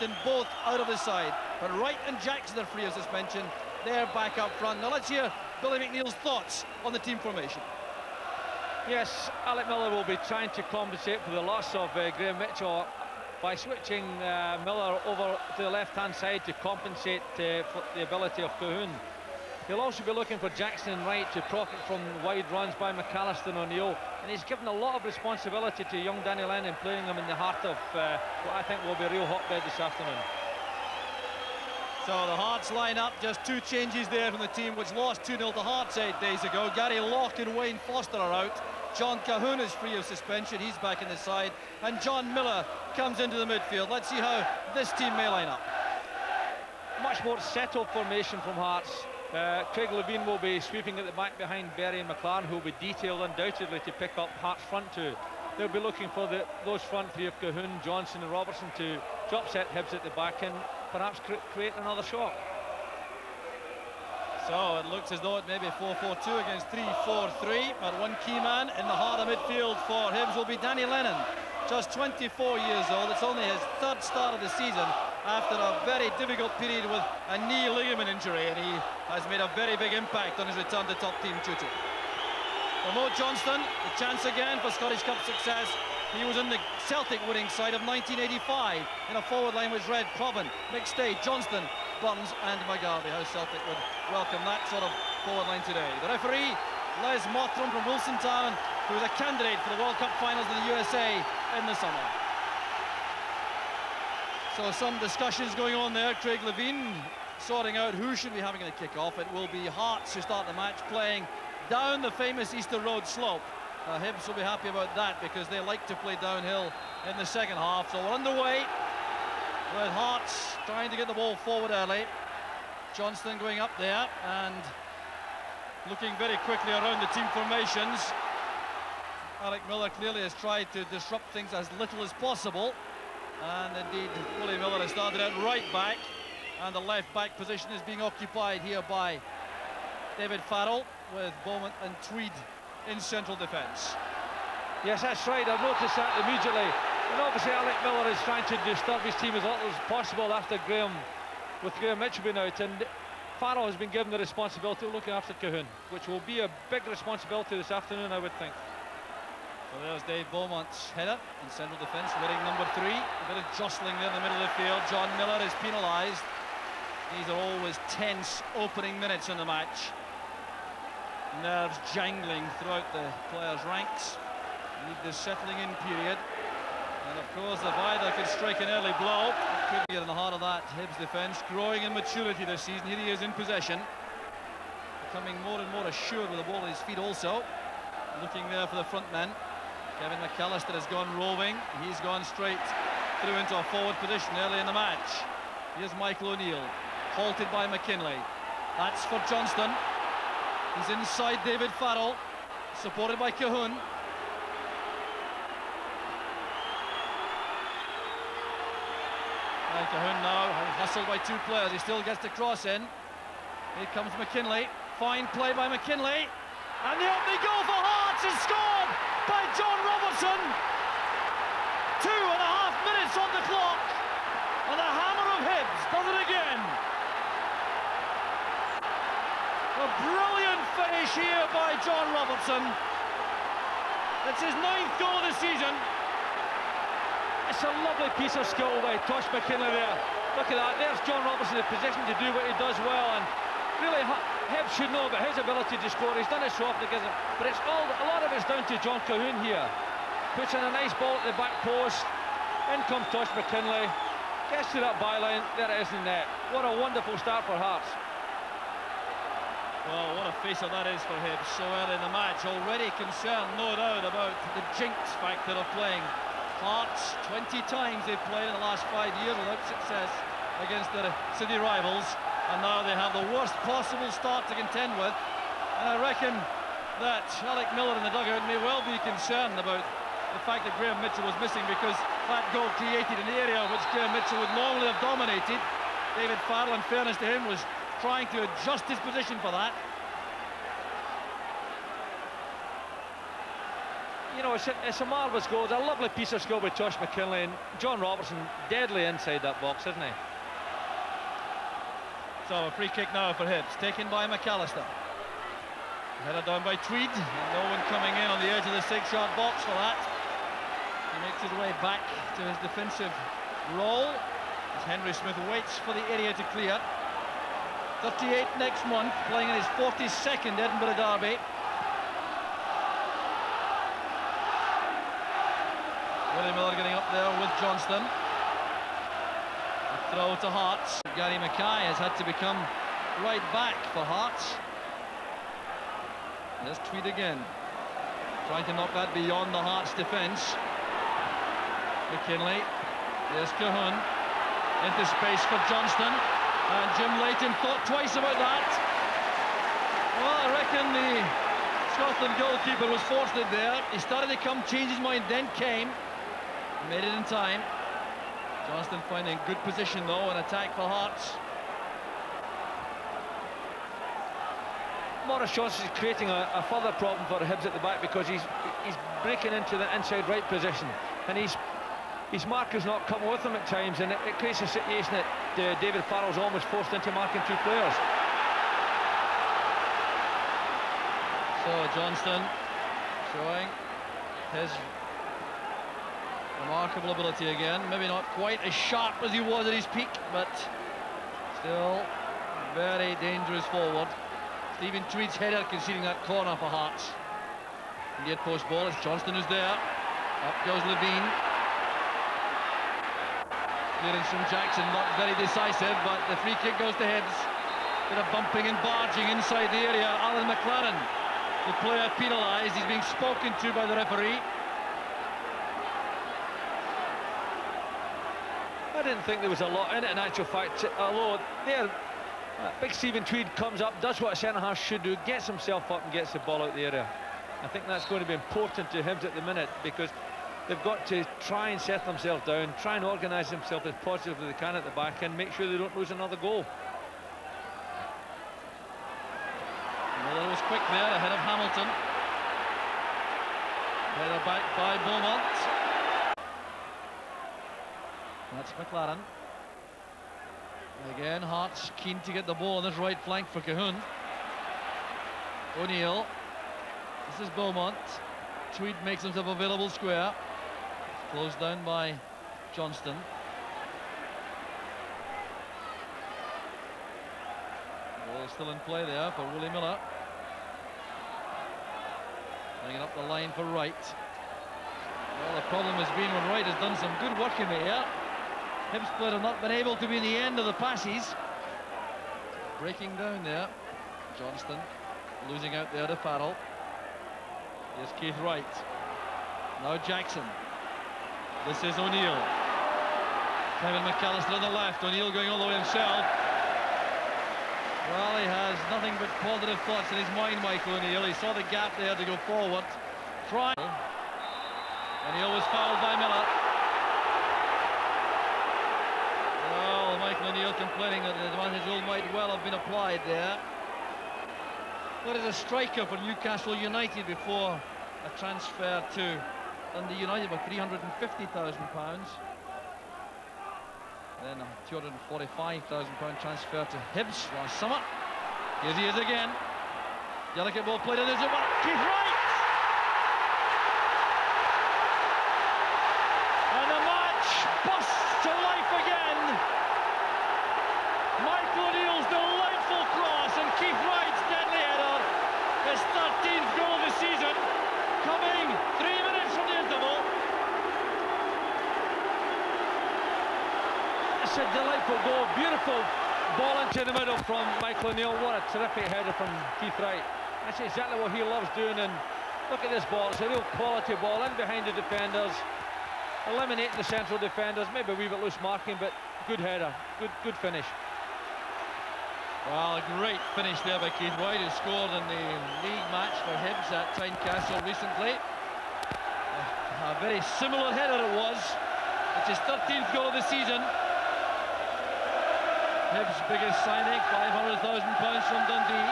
Johnston both out of the side. But Wright and Jackson are free as of suspension. They're back up front. Now let's hear Billy McNeill's thoughts on the team formation. Yes, Alec Miller will be trying to compensate for the loss of uh, Graham Mitchell by switching uh, Miller over to the left-hand side to compensate uh, for the ability of Colquhoun. He'll also be looking for Jackson and Wright to profit from wide runs by McAllister and O'Neill. And he's given a lot of responsibility to young Danny Lennon, playing him in the heart of uh, what I think will be a real hotbed this afternoon. So the Hearts line up, just two changes there from the team which lost 2-0 to Hearts eight days ago. Gary Locke and Wayne Foster are out. John Colquhoun is free of suspension, he's back in the side. And John Millar comes into the midfield. Let's see how this team may line up. Much more settled formation from Hearts. Uh, Craig Levein will be sweeping at the back behind Berry and McLaren, who will be detailed undoubtedly to pick up Hearts' front two. They'll be looking for the, those front three of Colquhoun, Johnston and Robertson to drop set Hibs at the back and perhaps cre create another shot. So it looks as though it may be 4-4-2 against 3-4-3, but one key man in the heart of midfield for Hibs will be Danny Lennon, just 24 years old. It's only his third start of the season after a very difficult period with a knee ligament injury, and he has made a very big impact on his return to top team duty. For Mo Johnston, the chance again for Scottish Cup success. He was in the Celtic winning side of 1985. In a forward line was Red, Provan, McStay, Johnston, Burns and McGarvey. How Celtic would welcome that sort of forward line today. The referee, Les Mottram from Wilson Town, who was a candidate for the World Cup finals in the USA in the summer. So some discussions going on there. Craig Levein sorting out who should be having the kick-off. It will be Hearts who start the match playing down the famous Easter Road slope. Uh, Hibs will be happy about that because they like to play downhill in the second half. So we're underway with Hearts trying to get the ball forward early. Johnston going up there and looking very quickly around the team formations. Alec Miller clearly has tried to disrupt things as little as possible. And indeed, Willie Miller has started out right back. And the left back position is being occupied here by David Farrell with Bowman and Tweed in central defence. Yes, that's right. I've noticed that immediately. And obviously Alec Miller is trying to disturb his team as little as possible after Graham, with Graham Mitchell being out. And Farrell has been given the responsibility of looking after Colquhoun, which will be a big responsibility this afternoon, I would think. So there's Dave Beaumont's header in central defence, winning number three. A bit of jostling there in the middle of the field. John Millar is penalised. These are always tense opening minutes in the match. Nerves jangling throughout the players' ranks. Need this settling in period. And of course, if either could strike an early blow, could be in the heart of that Hibs defence. Growing in maturity this season. Here he is in possession. Becoming more and more assured with the ball at his feet also. Looking there for the front men. Kevin McAllister has gone roving. He's gone straight through into a forward position early in the match. Here's Michael O'Neill, halted by McKinlay. That's for Johnston. He's inside David Farrell, supported by Colquhoun. And Colquhoun now hustled by two players. He still gets the cross in. Here comes McKinlay. Fine play by McKinlay. And the opening goal for Hearts is scored by John Robertson. Two and a half minutes on the clock. And the hammer of Hibs does it again. A brilliant finish here by John Robertson. It's his ninth goal of the season. It's a lovely piece of skill by Tosh McKinlay there. Look at that, there's John Robertson in position to do what he does well and really Hibs should know about his ability to score. He's done it so often against him. But it's all a lot of it's down to John Colquhoun here. Puts in a nice ball at the back post. In comes Tosh McKinlay. Gets to that byline. There it is in net. What a wonderful start for Hearts. Well, what a facer that is for Hibs so early in the match. Already concerned, no doubt, about the jinx factor of playing. Hearts, 20 times they've played in the last five years without success against their city rivals and now they have the worst possible start to contend with. And I reckon that Alec Miller in the dugout may well be concerned about the fact that Graham Mitchell was missing because that goal created an area which Graham Mitchell would normally have dominated. David Farrell, in fairness to him, was trying to adjust his position for that. you know, it's a, marvellous goal. It's a lovely piece of skill by Tosh McKinlay. And John Robertson, deadly inside that box, isn't he? So a free kick now for Hibs, taken by McAllister. Headed down by Tweed, and no one coming in on the edge of the six-yard box for that. He makes his way back to his defensive role as Henry Smith waits for the area to clear. 38 next month, playing in his 42nd Edinburgh derby. Willie Miller getting up there with Johnston. Throw to Hearts. Gary Mackay has had to become right back for Hearts. There's Tweed again. Trying to knock that beyond the Hearts defence. McKinlay. There's Colquhoun. Into space for Johnston. And Jim Leighton thought twice about that. Well, I reckon the Scotland goalkeeper was fortunate there. He started to come, changed his mind, then came. Made it in time. Johnston finding good position though, an attack for Hearts. Johnston is creating a, a, further problem for Hibs at the back because he's he's breaking into the inside right position and he's his marker's not coming with him at times and it, it creates a situation that uh, David Farrell's almost forced into marking two players. So Johnston showing his remarkable ability again. Maybe not quite as sharp as he was at his peak, but still very dangerous forward. Stephen Tweed's header conceding that corner for Hearts. Near post ball, it's Johnston who's there. Up goes Levein. Clearance from Jackson, not very decisive, but the free kick goes to Hibs. Bit of bumping and barging inside the area. Alan McLaren, the player penalised. He's being spoken to by the referee. I didn't think there was a lot in it in actual fact, although there, uh, big Stephen Tweed comes up, does what a centre-half should do, gets himself up and gets the ball out the area. I think that's going to be important to Hibs at the minute because they've got to try and set themselves down, try and organise themselves as positively they can at the back and make sure they don't lose another goal. Well, Miller was quick there ahead of Hamilton. Header back by Beaumont. That's McLaren. Again, Hearts keen to get the ball on this right flank for Colquhoun. O'Neill. This is Beaumont. Tweed makes himself available square. Closed down by Johnston. Ball still in play there for Willie Miller. Bringing up the line for Wright. Well, the problem has been when Wright has done some good work in the air. Hibs player have not been able to be the end of the passes. Breaking down there. Johnston losing out there to Farrell. Here's Keith Wright. Now Jackson. This is O'Neill. Kevin McAllister on the left. O'Neill going all the way himself. Well, he has nothing but positive thoughts in his mind, Michael O'Neill. He saw the gap there to go forward. Try. And he was fouled by Miller. O'Neill complaining that the advantage rule might well have been applied there. What is a striker for Newcastle United before a transfer to Dundee United for £350,000. Then a £245,000 transfer to Hibs last summer. Here he is again. Delicate ball played in his Keith Wright! And the match busts to life again. Michael O'Neill's delightful cross and Keith Wright's deadly header. His 13th goal of the season, coming three minutes from the interval. It's a delightful goal, beautiful ball into the middle from Michael O'Neill. What a terrific header from Keith Wright. That's exactly what he loves doing and look at this ball, it's a real quality ball in behind the defenders, eliminating the central defenders, maybe a wee bit loose marking, but good header, good good finish. Well, a great finish there by Keith Wright, who scored in the league match for Hibs at Tynecastle recently. A, a very similar header it was. It's his 13th goal of the season. Hibs' biggest signing, £500,000 from Dundee.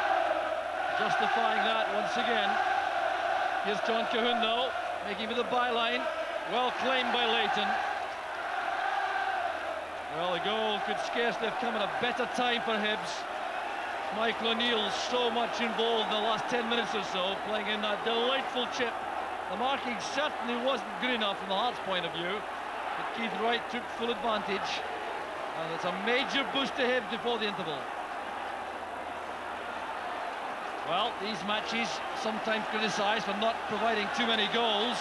Justifying that once again. Here's John Colquhoun though. Making for the byline. Well claimed by Leighton. Well, the goal could scarcely have come at a better time for Hibs. Michael O'Neill so much involved in the last 10 minutes or so, playing in that delightful chip. The marking certainly wasn't good enough from the Hearts' point of view, but Keith Wright took full advantage. And it's a major boost to Hibs before the interval. Well, these matches sometimes criticised for not providing too many goals.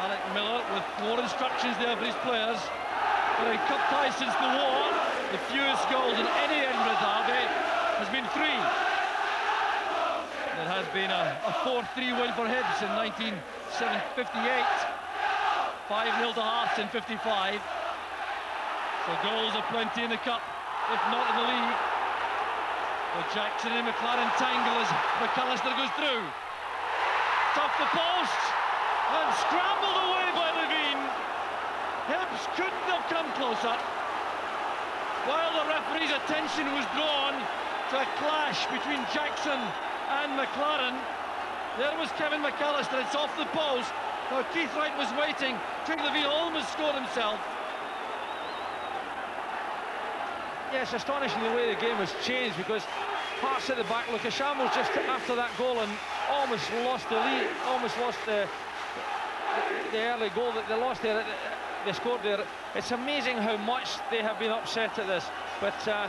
Alec Miller with more instructions there for his players. But in cup ties since the war, the fewest goals in any Edinburgh derby has been three. There has been a 4-3 win for Hibs in 1958. 5-0 to Hearts in 55. So goals are plenty in the cup, if not in the league. But Jackson and McLaren tangle as McAllister goes through. Tough the post and scrambled away by Levein. Hibs couldn't have come closer. While the referee's attention was drawn to a clash between Jackson and McLaren, there was Kevin McAllister, it's off the post. Now Keith Wright was waiting. Craig Levein almost scored himself. Yes, astonishing the way the game has changed because Hearts at the back. Look, a Shambles just after that goal and almost lost the lead, almost lost the the early goal that they lost there. They scored there. It's amazing how much they have been upset at this. But uh,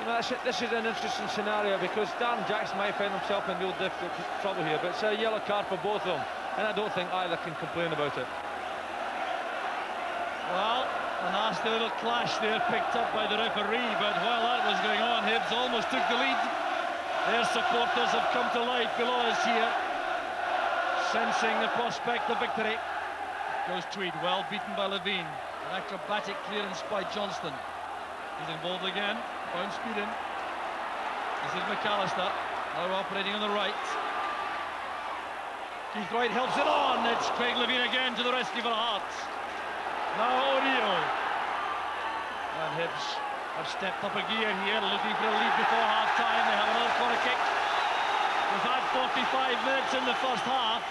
you know, this is an interesting scenario because Darren Jackson might find himself in real difficult trouble here. But it's a yellow card for both of them, and I don't think either can complain about it. Well, a nasty little clash there picked up by the referee, but while that was going on, Hibs almost took the lead. Their supporters have come to life below us here, sensing the prospect of victory. Goes Tweed, well beaten by Levein. An acrobatic clearance by Johnston. He's involved again, bounce speed in. This is McAllister, now operating on the right. Keith Wright helps it on. It's Craig Levein again to the rescue for Hearts. Now O'Neill. And Hibs have stepped up a gear here, looking for a lead before half-time. They have another corner kick. We've had 45 minutes in the first half.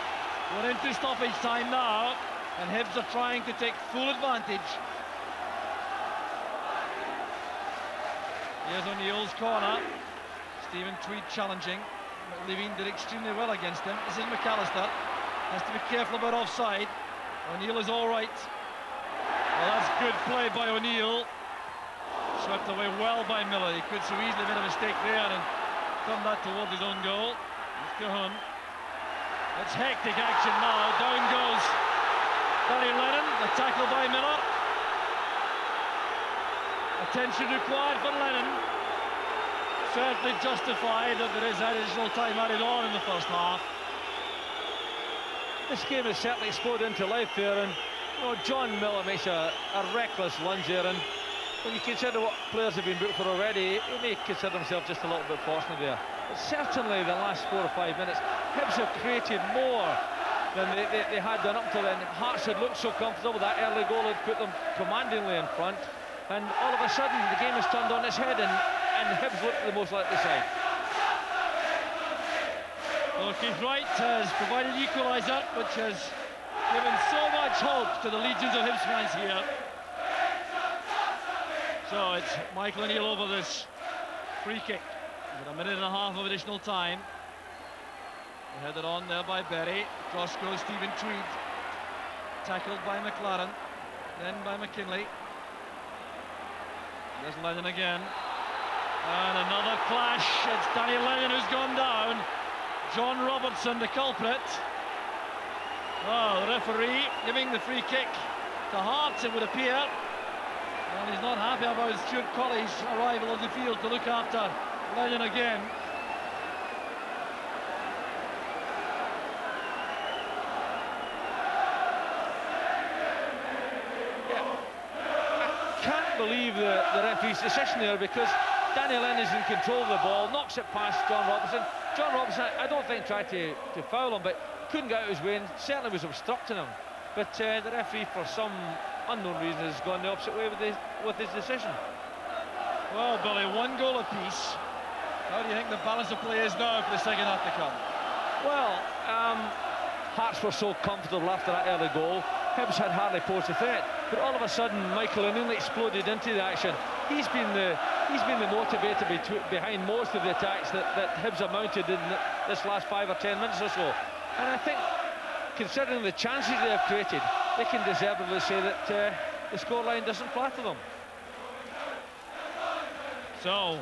We're into stoppage time now, and Hibs are trying to take full advantage. Here's O'Neill's corner. Stephen Tweed challenging. Levein did extremely well against him. This is McAllister. Has to be careful about offside. O'Neill is all right. Well, that's good play by O'Neill. Swept away well by Miller. He could so easily have made a mistake there and done that towards his own goal. Go home. It's hectic action now. Down goes Danny Lennon. The tackle by Miller. Attention required for Lennon. Certainly justified that there is additional time added on in the first half. This game has certainly exploded into life there and you know, John Millar makes a, a reckless lunge there, and when you consider what players have been booked for already, he may consider himself just a little bit fortunate there. But certainly the last four or five minutes, Hibs have created more than they, they, they had done up to then. Hearts had looked so comfortable, that early goal had put them commandingly in front, and all of a sudden the game has turned on its head, and, and Hibs looked the most likely side. Well, Keith Wright has provided equaliser, which has given so much hope to the legions of Hibs fans here. So it's Michael O'Neill over this free kick with a minute and a half of additional time. Headed on there by Berry. Cross goes Stephen Tweed. Tackled by McLaren. Then by McKinlay. There's Lennon again. And another clash. It's Danny Lennon who's gone down. John Robertson, the culprit. Oh, the referee giving the free kick to Hearts, it would appear. And he's not happy about Stuart Colley's arrival on the field to look after Lennon again. I can't believe the, the referee's decision there because Lennon is in control of the ball, knocks it past John Robertson. John Robertson, I don't think tried to, to foul him, but couldn't get out of his way and certainly was obstructing him. But uh, the referee, for some unknown reason, has gone the opposite way with his, with his decision. Well, Billy, one goal apiece. How do you think the balance of play is now for the second half to come? Well, um, Hearts were so comfortable after that early goal. Hibs had hardly posed a threat, but all of a sudden Michael O'Neill exploded into the action. He's been the he's been the motivator behind most of the attacks that, that Hibs have mounted in this last five or ten minutes or so. And I think, considering the chances they have created, they can deservedly say that uh, the scoreline doesn't flatter them. So,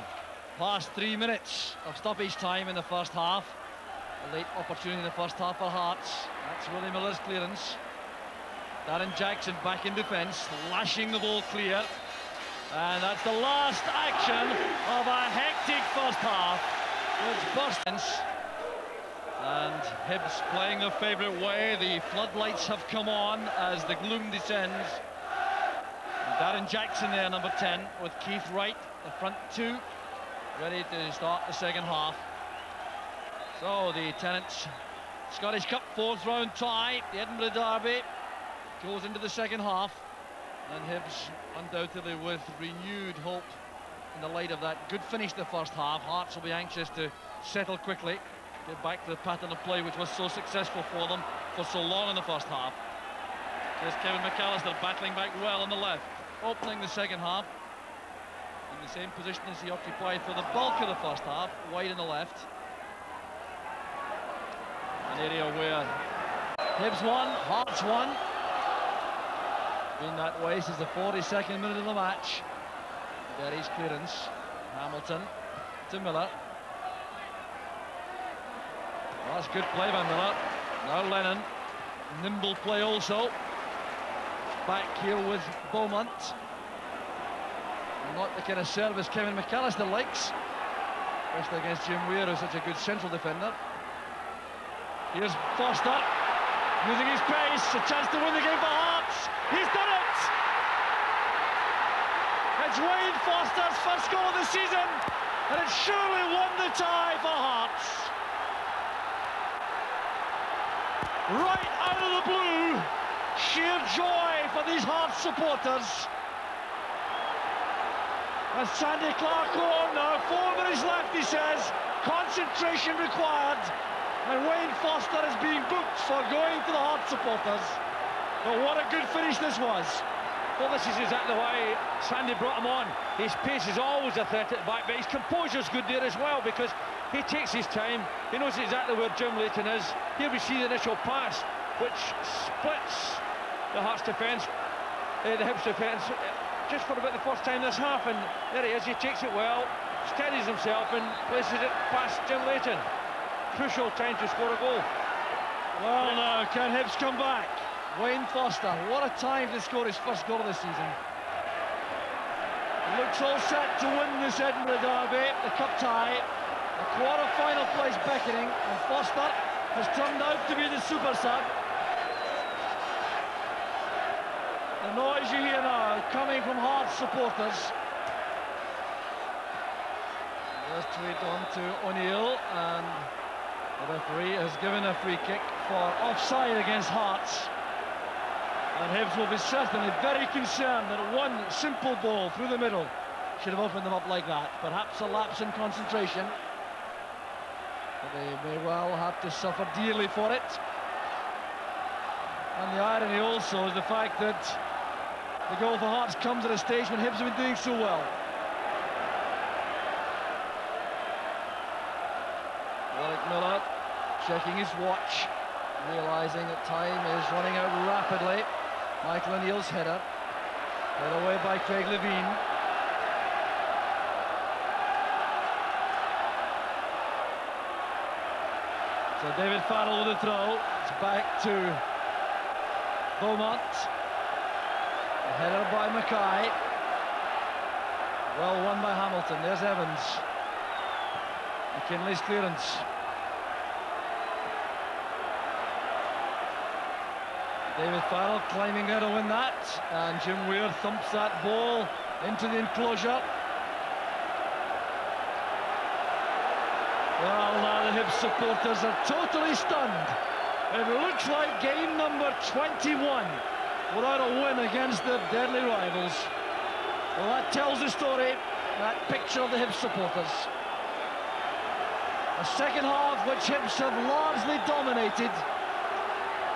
last three minutes of stoppage time in the first half. A late opportunity in the first half for Hearts. That's Willie Miller's clearance. Darren Jackson back in defence, lashing the ball clear. And that's the last action of a hectic first half. It's burst. And Hibs playing their favourite way. The floodlights have come on as the gloom descends. And Darren Jackson there, number 10, with Keith Wright, the front two, ready to start the second half. So the Tennent's Scottish Cup fourth round tie, the Edinburgh Derby, goes into the second half. And Hibs undoubtedly with renewed hope in the light of that good finish the first half. Hearts will be anxious to settle quickly, get back to the pattern of play which was so successful for them for so long in the first half. There's Kevin McAllister battling back well on the left, opening the second half in the same position as he occupied for the bulk of the first half, wide in the left. An area where Hibs won, Hearts won, been that way since the 42nd minute of the match. Derry's clearance. Hamilton to Miller. That's good play by Miller. Now Lennon. Nimble play also. Back here with Beaumont. Not the kind of service Kevin McAllister likes. Especially against Jim Weir, who's such a good central defender. Here's Foster. Using his pace. A chance to win the game for Hearts. He's done it! It's Wayne Foster's first goal of the season, and it surely won the tie for Hearts. Right out of the blue, sheer joy for these Hearts supporters. And Sandy Clark on now, four minutes left, he says. Concentration required. And Wayne Foster is being booked for going to the Hearts supporters. But what a good finish this was. Well, this is exactly why Sandy brought him on. His pace is always a threat at the back, but his composure's good there as well because he takes his time. He knows exactly where Jim Leighton is. Here we see the initial pass, which splits the Hearts defence, uh, the Hibs defence, uh, just for about the first time this half. And there he is, he takes it well, steadies himself and places it past Jim Leighton. Crucial time to score a goal. Well, now, can Hibs come back? Wayne Foster, what a time to score his first goal of the season. Looks all set to win this Edinburgh Derby, the cup tie. A quarter-final place beckoning, and Foster has turned out to be the super sub. The noise you hear now coming from Hearts supporters. There's Tweed on to O'Neill, and the referee has given a free kick for offside against Hearts. And Hibs will be certainly very concerned that one simple ball through the middle should have opened them up like that. Perhaps a lapse in concentration. But they may well have to suffer dearly for it. And the irony also is the fact that the goal for Hearts comes at a stage when Hibs have been doing so well. Warwick Miller checking his watch, realising that time is running out rapidly. Michael O'Neill's header. Led away by Craig Levein. So David Farrell with the throw. It's back to Beaumont. A header by Mackay. Well won by Hamilton. There's Evans. McKinlay's clearance. David Farrell climbing out to win that, and Jim Weir thumps that ball into the enclosure. Well, now the Supporters are totally stunned. It looks like game number 21 without a win against their deadly rivals. Well, that tells the story, that picture of the Hibs supporters. A second half which Hibs have largely dominated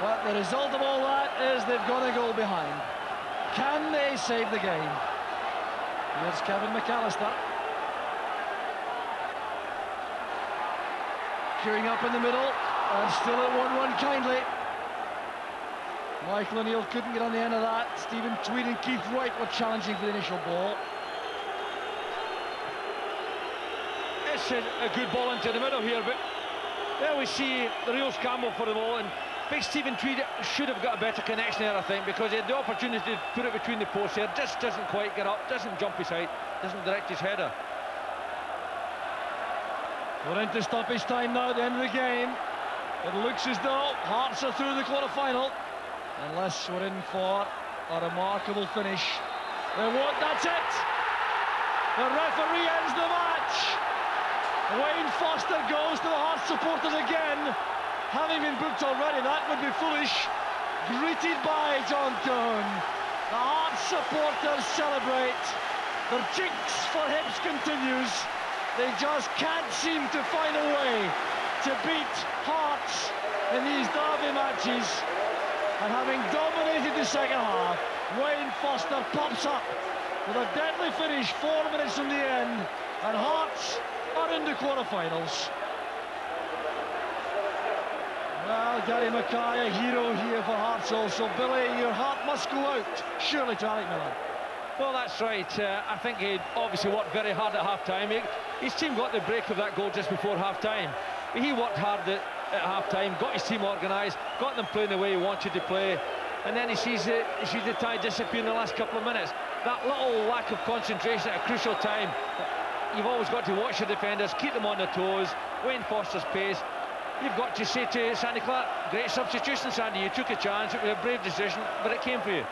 But the result of all that is they've got a goal behind. Can they save the game? Here's Kevin McAllister. Queuing up in the middle, and still at 1-1 kindly. Michael O'Neill couldn't get on the end of that. Stephen Tweed and Keith Wright were challenging for the initial ball. It's a, a good ball into the middle here, but there we see the real scramble for the ball, and big Stephen Tweed should have got a better connection there, I think, because he had the opportunity to put it between the posts here, just doesn't quite get up, doesn't jump his height, doesn't direct his header. We're into stoppage time now at the end of the game. It looks as though Hearts are through the quarter-final. Unless we're in for a remarkable finish. They won't, that's it! The referee ends the match! Wayne Foster goes to the Hearts supporters again. Having been booked already, that would be foolish. Greeted by John Keohane. The Hearts supporters celebrate. The jinx for Hibs continues. They just can't seem to find a way to beat Hearts in these derby matches. And having dominated the second half, Wayne Foster pops up with a deadly finish four minutes from the end, and Hearts are in the quarterfinals. Well, Gary Mackay, a hero here for Hearts also. Billy, your heart must go out, surely, to Alec Miller. Well, that's right. Uh, I think he obviously worked very hard at half-time. His team got the break of that goal just before half-time. He worked hard at, at half-time, got his team organised, got them playing the way he wanted to play, and then he sees the, he sees the tie disappear in the last couple of minutes. That little lack of concentration at a crucial time. You've always got to watch your defenders, keep them on their toes, Wayne Foster's pace. You've got to say to Sandy Clark, great substitution, Sandy. You took a chance. It was a brave decision, but it came for you.